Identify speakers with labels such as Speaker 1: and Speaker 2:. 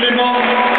Speaker 1: Clément